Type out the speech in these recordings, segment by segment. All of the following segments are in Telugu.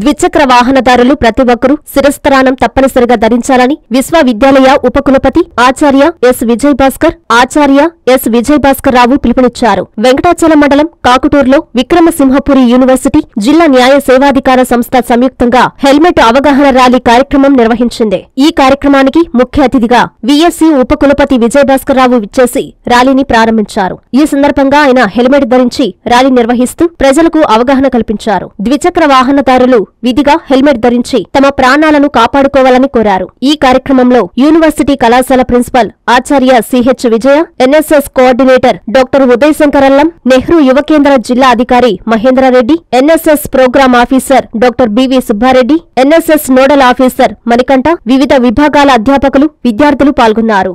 ద్విచక్ర వాహనదారులు ప్రతి ఒక్కరూ శిరస్థానం తప్పనిసరిగా ధరించాలని విశ్వవిద్యాలయ ఉపకులపతి ఆచార్య ఎస్. విజయ్ భాస్కర్ ఆచార్య ఎస్. విజయ్ భాస్కర్ రావు పిలుపునిచ్చారు. వెంకటాచలం మండలం కాకుటూరులో విక్రమసింహపురి యూనివర్సిటీ జిల్లా న్యాయ సేవాధికార సంస్థ సంయుక్తంగా హెల్మెట్ అవగాహన ర్యాలీ కార్యక్రమం నిర్వహించింది. ఈ కార్యక్రమానికి ముఖ్య అతిథిగా విఎస్సి ఉపకులపతి విజయ్ భాస్కర్ రావు విచ్చేసి ర్యాలీని ప్రారంభించారు. ఈ సందర్భంగా ఆయన హెల్మెట్ ధరించి ర్యాలీ నిర్వహిస్తూ ప్రజలకు అవగాహన కల్పించారు. ద్విచక్ర వాహనదారులు విధిగా హెల్మెట్ ధరించి తమ ప్రాణాలను కాపాడుకోవాలని కోరారు. ఈ కార్యక్రమంలో యూనివర్సిటీ కళాశాల ప్రిన్సిపల్ ఆచార్య CH Vijaya NSS coordinator doctor Uday శంకరల్లం Nehru Yuva Kendra జిల్లా అధికారి Mahendra Reddy NSS program officer doctor BV Subba Reddy NSS nodal officer Manikanta వివిధ విభాగాల అధ్యాపకులు విద్యార్థులు పాల్గొన్నారు.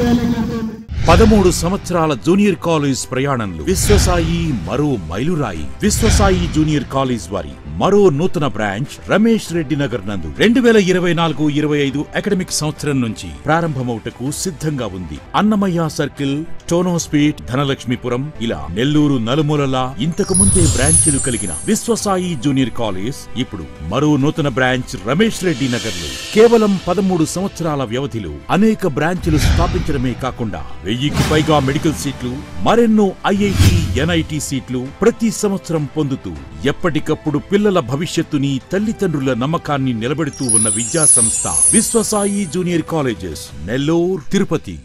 Thank you. పదమూడు సంవత్సరాల జూనియర్ కాలేజ్ ప్రయాణంలో విశ్వసాయి మరో మైలురాయి. విశ్వసాయి జూనియర్ కాలేజ్ వారి మరో నూతన బ్రాంచ్ రమేష్ రెడ్డి నగర్ నందు రెండు వేల ఇరవై నాలుగు ఇరవై ఐదు అకాడమిక్ సంవత్సరం నుంచి ప్రారంభమవుటకు సిద్ధంగా ఉంది. అన్నమయ్య సర్కిల్ టోనోస్పీట్ ధనలక్ష్మీపురం ఇలా నెల్లూరు నలుమూలలా ఇంతకు ముందే బ్రాంచీలు కలిగిన విశ్వసాయి జూనియర్ కాలేజ్ ఇప్పుడు మరో నూతన బ్రాంచ్ రమేష్ రెడ్డి నగర్లో కేవలం పదమూడు సంవత్సరాల వ్యవధిలో అనేక బ్రాంచ్లు స్థాపించడమే కాకుండా వెయ్యి వెయ్యికి పైగా మెడికల్ సీట్లు మరెన్నో ఐఐటి ఎన్ఐటి సీట్లు ప్రతి సంవత్సరం పొందుతూ ఎప్పటికప్పుడు పిల్లల భవిష్యత్తుని తల్లిదండ్రుల నమ్మకాన్ని నిలబెడుతూ ఉన్న విద్యా సంస్థ విశ్వసాయి జూనియర్ కాలేజెస్ నెల్లూరు తిరుపతి.